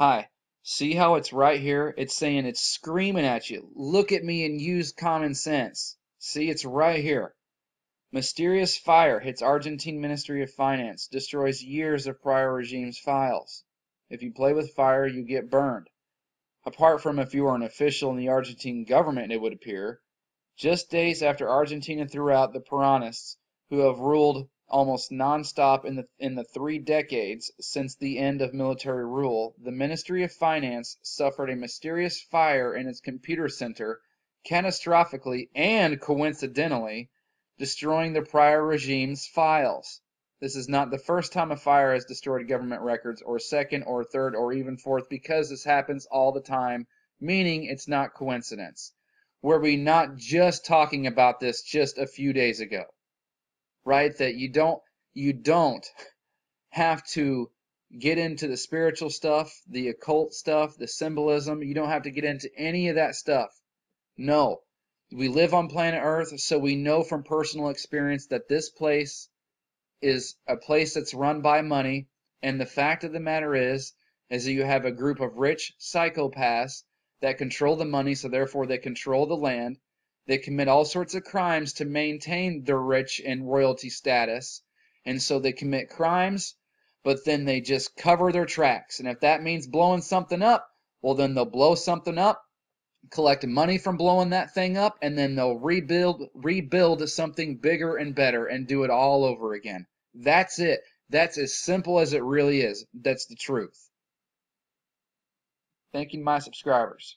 Hi. See how it's right here? It's saying it's screaming at you. Look at me and use common sense. See, it's right here. Mysterious fire hits Argentine Ministry of Finance, destroys years of prior regime's files. If you play with fire, you get burned. Apart from if you are an official in the Argentine government, it would appear. Just days after Argentina threw out the Peronists, who have ruled almost non-stop in the, in the three decades since the end of military rule, the Ministry of Finance suffered a mysterious fire in its computer center, catastrophically and coincidentally destroying the prior regime's files. This is not the first time a fire has destroyed government records, or second, or third, or even fourth, because this happens all the time, meaning it's not coincidence. Were we not just talking about this just a few days ago? Right? That you don't you don't have to get into the spiritual stuff, the occult stuff, the symbolism. You don't have to get into any of that stuff. No. We live on planet Earth, so we know from personal experience that this place is a place that's run by money. And the fact of the matter is, is that you have a group of rich psychopaths that control the money, so therefore they control the land. They commit all sorts of crimes to maintain their rich and royalty status. And so they commit crimes, but then they just cover their tracks. And if that means blowing something up, well, then they'll blow something up, collect money from blowing that thing up, and then they'll rebuild, rebuild something bigger and better and do it all over again. That's it. That's as simple as it really is. That's the truth. Thank you, my subscribers.